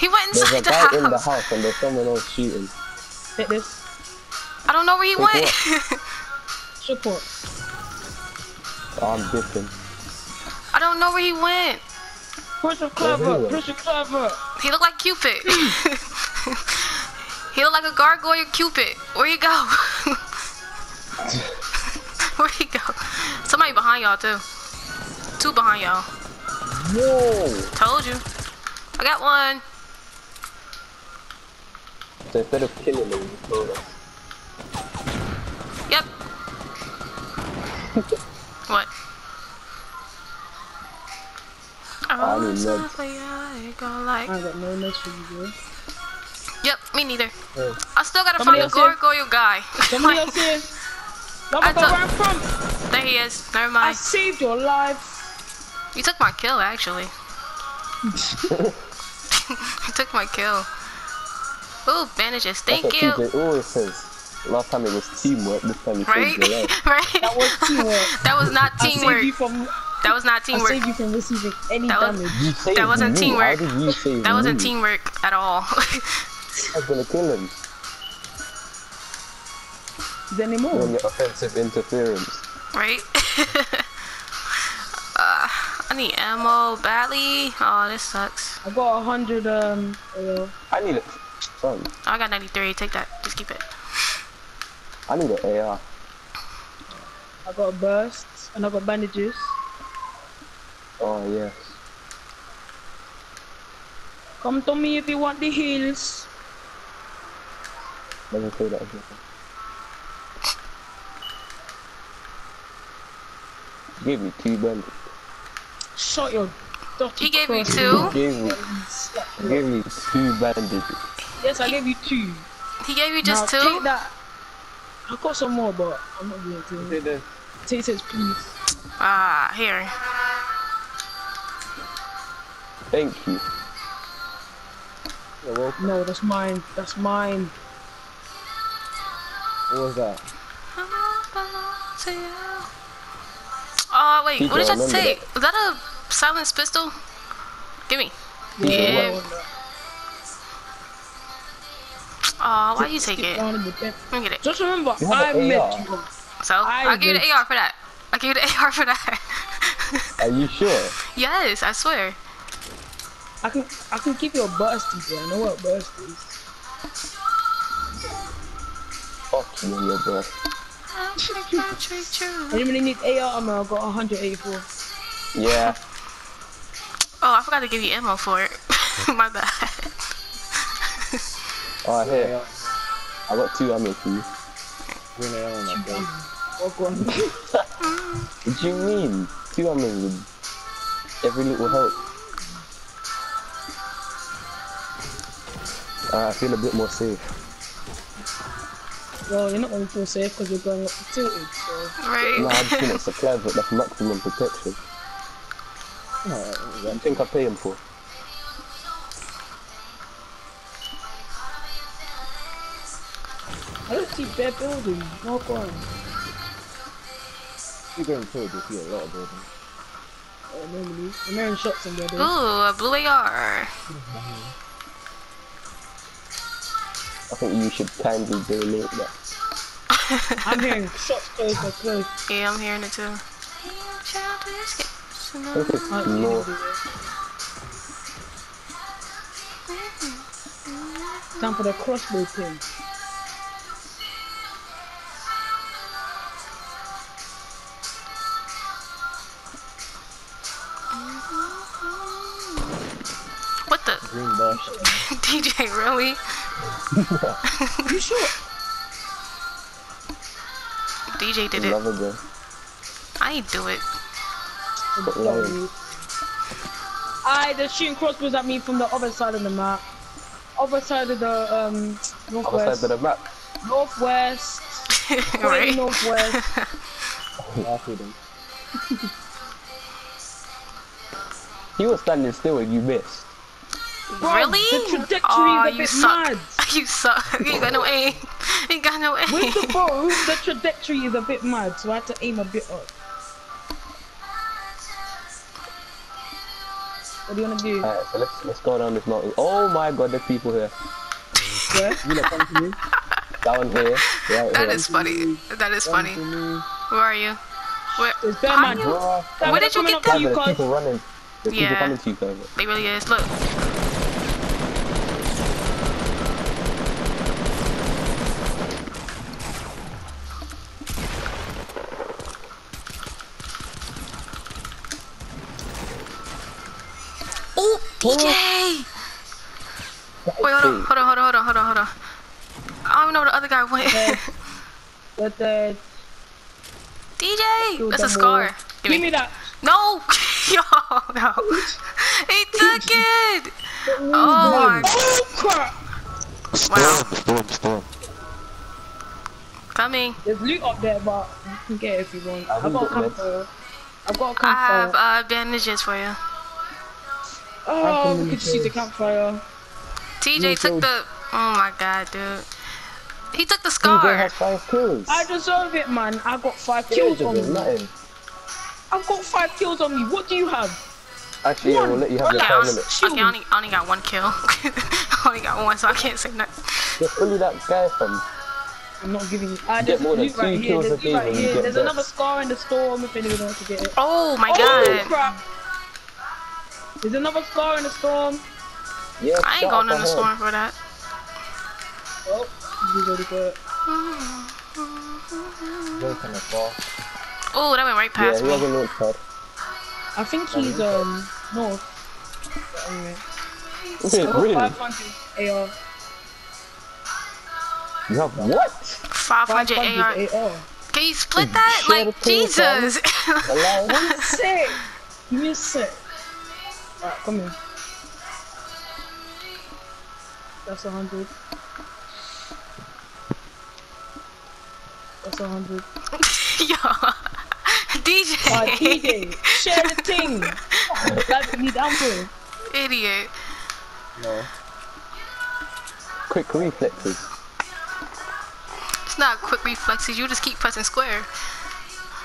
He went There's a inside the guy in the house. house and there's someone else shooting. Take this. I don't know where he Take went. Support. Oh, I'm dipping. I don't know where he went. Push a he clever. went? Push a clever. He looked like Cupid. he looked like a gargoyle Cupid. Where you go? Where he go? Somebody behind y'all too. Two behind y'all. Whoa! Told you. I got one. So instead of killing him, you killed us. Yep. what? I need meds. Go like. I got no mess for you, bro. Yep, me neither. Yeah. I still gotta Somebody find the gargoyle guy. Somebody else here. I I took- where I'm from. there he is. Never mind. I saved your life. You took my kill, actually. you took my kill. Ooh, bandages. That's Thank what you. TJ always says. Last time it was teamwork, this time he Right? saved right? That was teamwork. That was not I saved teamwork. you from. That was not teamwork. I teamwork. saved you from receiving any That was, damage. You that wasn't me. teamwork. How did you save That wasn't me? teamwork at all. I was gonna kill him. Is there any You're on more? your offensive interference. right? uh, I need ammo badly. Oh, this sucks. I got a hundred. Um. Uh, I need it. Son, I got 93. Take that. Just keep it. I need an AR. I got a burst and I got bandages. Oh yes. Come to me if you want the heals. Let me say that again. You gave me two bandages. Shut your dirty He gave me cross. You two. gave me, you gave me two bandages. Yes, I gave you two. He gave you just now, two. Take that. I got some more, but I'm not going to. Take this, please. Ah, here. Thank you. You're welcome. No, that's mine. That's mine. What was that? Oh wait, Keep what did I remember say? Was that a silenced pistol? Give me. Yeah. Oh, why you take Skip it? down in the bed. Let me get it. Just remember, You I met you. So I I'll give you the AR for that. I'll give you the AR for that. Are you sure? yes, I swear. I can I can give you a burst, bro. I know what burst is. Fuck you and your breath. Anybody need AR ammo? I got 184. Yeah. Oh, I forgot to give you ammo for it. My bad. Alright, here. I got two ammo for you. Oh, go on. What do you mean? Two ammo would every little help. Alright, I feel a bit more safe. well, you're not going to feel safe because you're going up the tilted. So right? No, I just think it's a clever, that's maximum protection. Alright, what do you think I pay him for? I don't see bare buildings. No go on. You're going to you see a lot of buildings. Uh, normally, I'm hearing shots in there. Ooh, a blue AR. I think you should kindly donate that. I'm hearing shots close by close. Yeah, I'm hearing it too. I think it's Can't see north. anybody there. Time for the crossbow thing. Green bush. DJ, really? You sure? DJ did it. Love it, bro. I do it. But lying. Aye, they're shooting crossbows at me from the other side of the map. Other side of the um northwest. Other northwest. side of the map. Northwest. Right. right? Northwest. Laugh with him. He was standing still and you missed. Bro, really? The trajectory Aw, is a you bit suck. mad. You suck. You ain't got no aim. You ain't got no aim. With the bow, the trajectory is a bit mad, so I had to aim a bit up. What do you wanna do? Alright, so let's let's go down this mountain. Oh my god, there's people here. Where? You lot come to me. Down here. Right That here. is funny. That is Come funny. to me. Where are you? Where? There's bear man. you? Bro, Where did you get up to yeah, you, but there's cuz. people running. There's Yeah. people coming to you, cuz. They really is. Look. DJ! Wait, hold on, hold on, hold on, hold on, hold on, hold on. I don't even know where the other guy went. Yeah. But uh, DJ! That's a that scar. Give give me. me that. No! Yo, no. He took it! Oh my Oh crap! Wow. Storm, storm. Coming. There's loot up there, but you can get it if you want. I I've got a haven't got campfire. I've got a I have campfire. uh, bandages for you. Oh, I'm we could see the campfire. TJ Me took too. the. Oh my god, dude. He took the DJ scar. has five kills. I deserve it, man. I got five yeah, kills on me. Nothing. I've got five kills on me. What do you have? Actually, yeah, we'll let you have your Okay, I five only, minutes. okay, I only, I only got one kill. I only got one, so I can't say nothing. Just fully that guy from. I'm not giving you. Ah, get there's more than loot right two here. kills There's a game loot right here. get There's another scar in the storm if anyone wants to get it. Oh my Oh god. crap! There's another scar in the storm. Yeah, I ain't going in the ahead. storm for that. Oh, he's already got it. Go from the far. Oh, that went right Yeah, past he has a me. launch pad. I think he's um north. But anyway, Okay, I really? 500 AR. You have what? 500 AR. 500 AR. Can you split that? Share Like, the pool, fam. Jesus. Alive? One sec. Give me a sec. Alright, come here. That's a hundred. That's a hundred. Yo. DJ. Ah, TJ, share the thing. Like me down for it. Idiot. No. Quick reflexes. It's not quick reflexes. You just keep pressing square.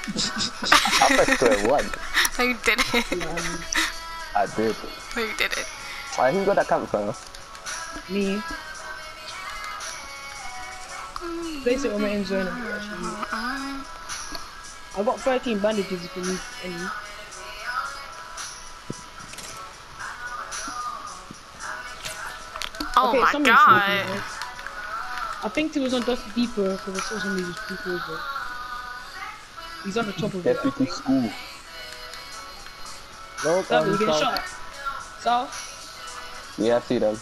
I pressed square one. No, you didn't. I did. No, you didn't. Alright, who got that campfire? Me. Place it on my end zone. I got 13 bandages if you need any. Oh Okay, my god. sneaking. I think he was on Dusty Depot because I saw somebody just peek over. He's on the top of it. I Deputy think. School. No, That you getting south. shot. South? Yeah, I see them.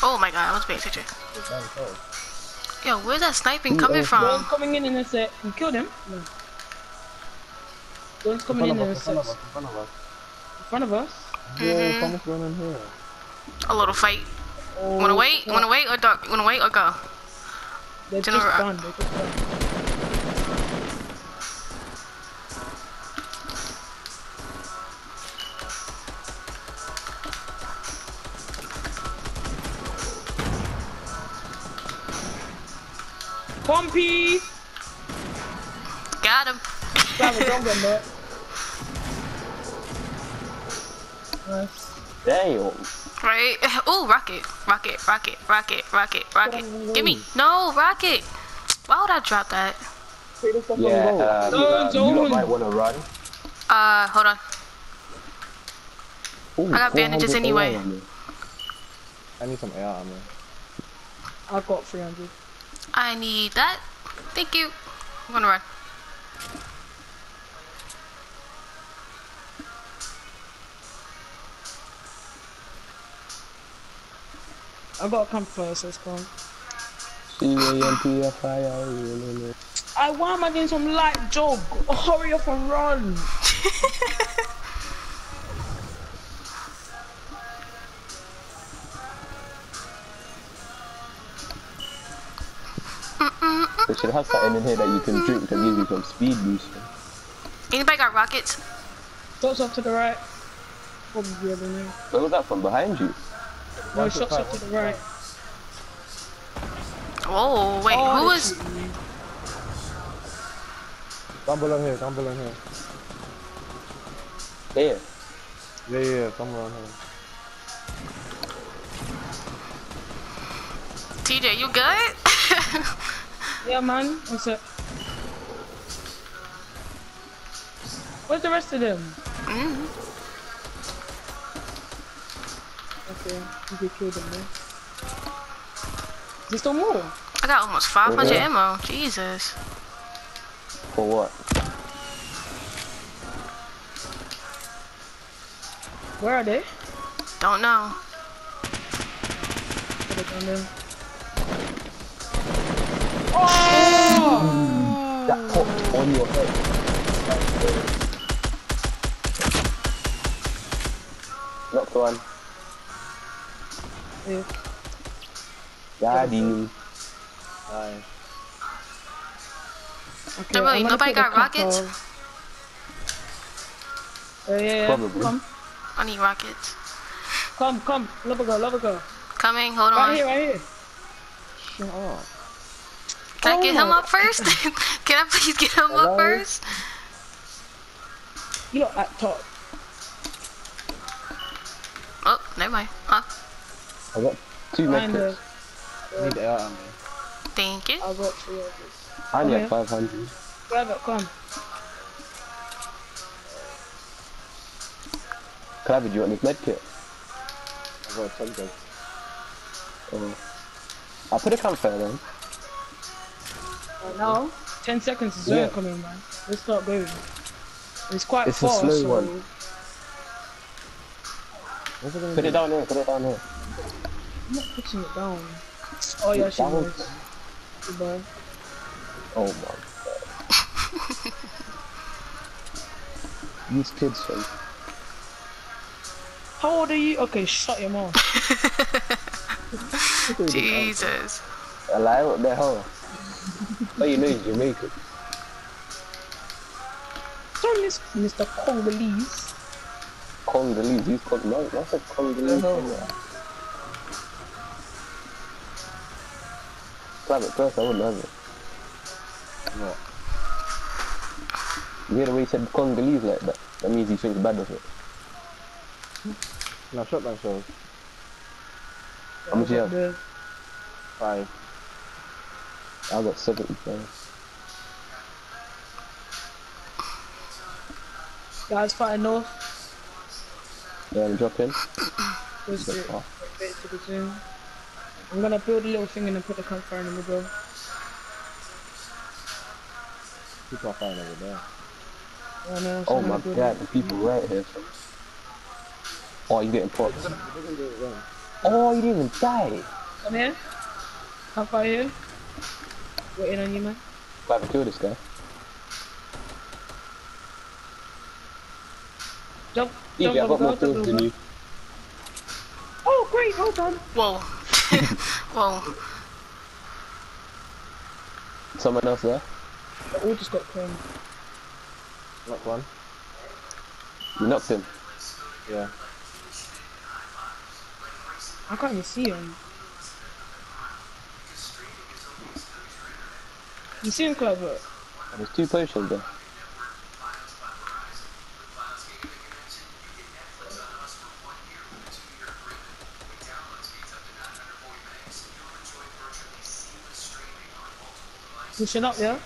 Oh my god, I was paying attention. Down south. Yo, where's that sniping Ooh, coming oh, from? One's coming in in a sec. You killed him? No. One's In coming in of in a us, in sec. front of us, in front of us. In front of us? Yeah, mm-hmm. someone's running here. A little fight. Oh, Wanna wait? crap. Wanna wait or duck? Wanna wait or go? They're just General- done. They're just done. Bumpy! Got him. Grab a dog on that. Nice. Damn. Right? Ooh, rocket. Rocket, rocket, rocket, rocket, rocket. Give me. No, rocket. Why would I drop that? Take Yeah, and go. Zone, um, you zone. lot might want to run. Uh, hold on. Ooh, I got bandages anyway. AR on me. I need some AR, man. I got 300. I need that. Thank you. I'm gonna run. I got a campfire, so it's calm. C-A-M-P-F-I-R-E. I why am I doing some light jog? hurry up and run! They should have something in here that you can drink to give you some speed boost. Anybody got rockets? Shots off to the right. Probably over there. Where was that from? Behind you? No, One shots off to the right. Oh, wait, Oh, who was. shooting me. Down below here, down below here. Here. Yeah, yeah, come around here. TJ, you good? Yeah, man. What's up? Where's the rest of them? mm Okay, you could kill them, man. There's still more. I got almost 500 Okay. ammo. Jesus. For what? Where are they? Don't know. Oh! That popped on your head. Knocked one. Yeah. Daddy. Nice. Okay, No, really, nobody got rockets? couple- Uh, yeah, yeah. Probably. Come, I need rockets. come, come. Love a go, love a go. Coming, hold Right on. here, right here. Shut up. Can I Oh get him up oh. first? Can I please get him Hello? up first? You look at top. Oh, never mind. Huh? I got two Behind medkits. the. I need air ammo. Thank you. I got three of this. I need Okay. 500. Grab it, come. Clavy, do you want this medkit? I got a temper. Oh. I'll put a campfire then. Right now, 10 seconds is Yeah. yeah. coming, man. Let's start going. It's quite It's a fast, slow so one. What's it gonna Put it down here, put it down here. I'm not putting it down. Oh, yeah, she Down. was. Goodbye. Oh my god. These kids, son. How old are you? Okay, shut your mouth. Jesus. A lie, what the hell? Oh, you know you're Jamaican. Don't miss Mr. Congolese. Congolese, he's Cong- no, that's a Congolese. Grab it first, I wouldn't have it. What? You hear the way he said Congolese like that? That means he thinks bad of it. No, shotgun shells. How much you have? Five. I got 75. Guys fighting north. Yeah, I'm dropping. Let's do it. Wait to the zoom. I'm gonna build a little thing and then put the campfire in the middle. People are flying over there. And, uh, so Oh my god, the people right here. Oh, you're getting popped. Oh, you didn't even die. Come here. Campfire here. Waiting on you, man. Glad to kill this guy. Jump. Evie, Jump I've got over, more jump kills than you. Oh, great. Well done. Whoa. Whoa. Someone else there? They all just got claimed. Knock one. You knocked him. Yeah. I can't even see him. You see him, Clever? There's two potions there. Pushing up, yeah?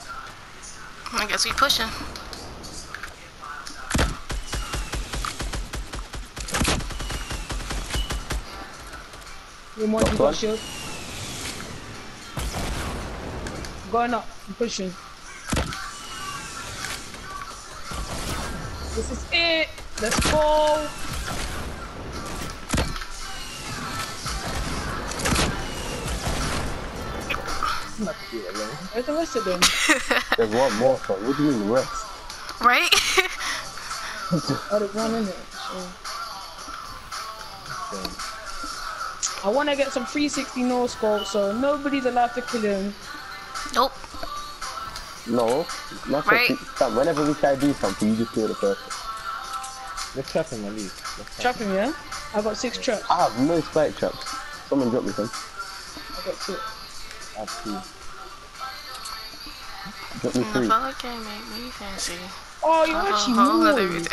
I guess we pushing. You want you Knocked shield. Going up, I'm pushing. This is it. Let's go. Where's the rest of them? There's one more, so what do you mean rest? Right? Oh, there's one in it. I want to get some 360 no scope, so nobody's allowed to kill him. Nope. No, not Right. right. Whenever we try to do something, you just kill the person. Let's trap him at least. Let's trap Trap him, yeah? I've got six traps. I have no spike traps. Someone drop me some. I got two. I have two. Drop me The three. fella can make me fancy. Oh, you're A actually whole moving. reason.